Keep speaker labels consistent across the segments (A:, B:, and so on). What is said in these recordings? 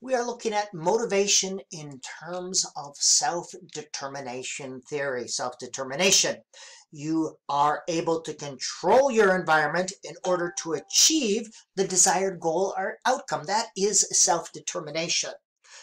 A: we are looking at motivation in terms of self-determination theory. Self-determination. You are able to control your environment in order to achieve the desired goal or outcome. That is self-determination.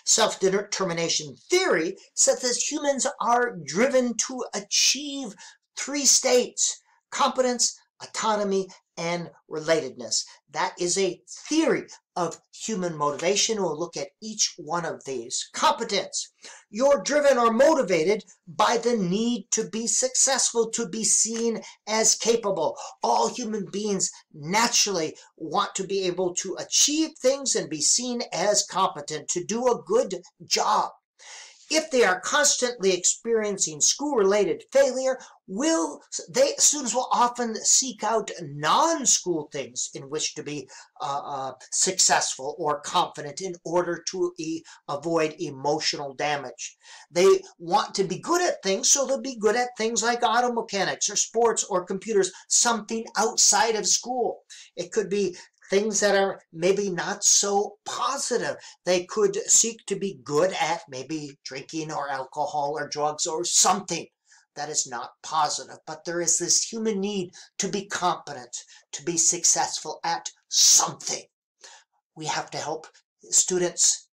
A: Self-determination theory says that humans are driven to achieve three states, competence, autonomy, and relatedness. That is a theory of human motivation. We'll look at each one of these. Competence. You're driven or motivated by the need to be successful, to be seen as capable. All human beings naturally want to be able to achieve things and be seen as competent, to do a good job if they are constantly experiencing school-related failure, will they students will often seek out non-school things in which to be uh, uh, successful or confident in order to e avoid emotional damage. They want to be good at things, so they'll be good at things like auto mechanics or sports or computers, something outside of school. It could be things that are maybe not so positive. They could seek to be good at maybe drinking or alcohol or drugs or something that is not positive. But there is this human need to be competent, to be successful at something. We have to help students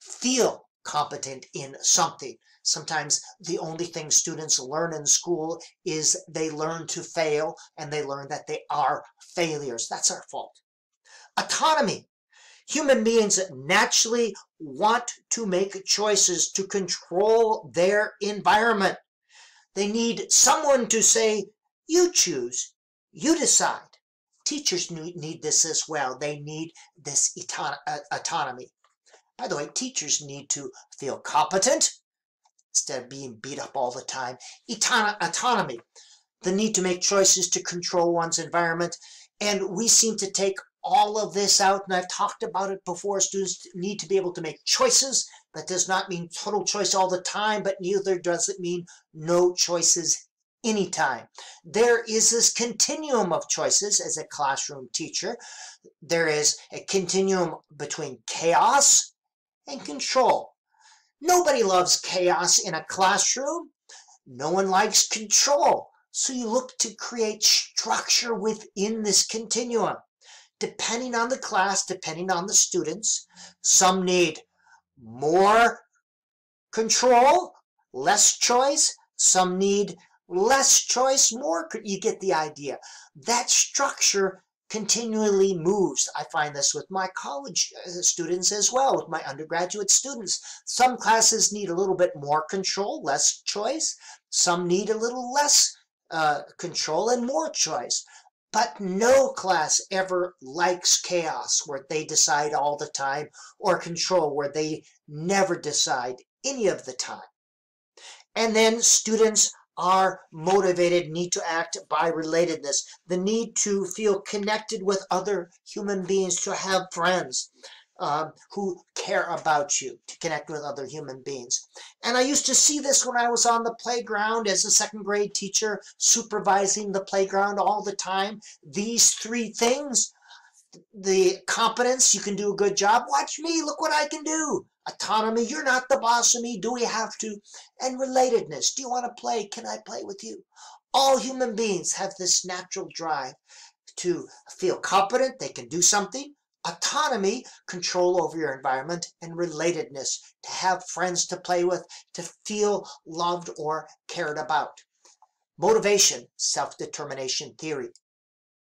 A: feel competent in something. Sometimes the only thing students learn in school is they learn to fail and they learn that they are failures. That's our fault. Autonomy. Human beings naturally want to make choices to control their environment. They need someone to say, you choose, you decide. Teachers need this as well. They need this uh, autonomy. By the way, teachers need to feel competent instead of being beat up all the time. Autonomy, the need to make choices to control one's environment. And we seem to take all of this out, and I've talked about it before. Students need to be able to make choices. That does not mean total choice all the time, but neither does it mean no choices anytime. There is this continuum of choices as a classroom teacher. There is a continuum between chaos and control. Nobody loves chaos in a classroom. No one likes control. So you look to create structure within this continuum depending on the class, depending on the students. Some need more control, less choice. Some need less choice, more. You get the idea. That structure continually moves. I find this with my college uh, students as well, with my undergraduate students. Some classes need a little bit more control, less choice. Some need a little less uh, control and more choice. But no class ever likes chaos where they decide all the time or control where they never decide any of the time. And then students are motivated, need to act by relatedness, the need to feel connected with other human beings, to have friends um, who care about you, to connect with other human beings. And I used to see this when I was on the playground as a second grade teacher, supervising the playground all the time. These three things, the competence, you can do a good job. Watch me, look what I can do. Autonomy, you're not the boss of me, do we have to? And relatedness, do you want to play? Can I play with you? All human beings have this natural drive to feel competent, they can do something, autonomy, control over your environment, and relatedness, to have friends to play with, to feel loved or cared about. Motivation, self-determination theory.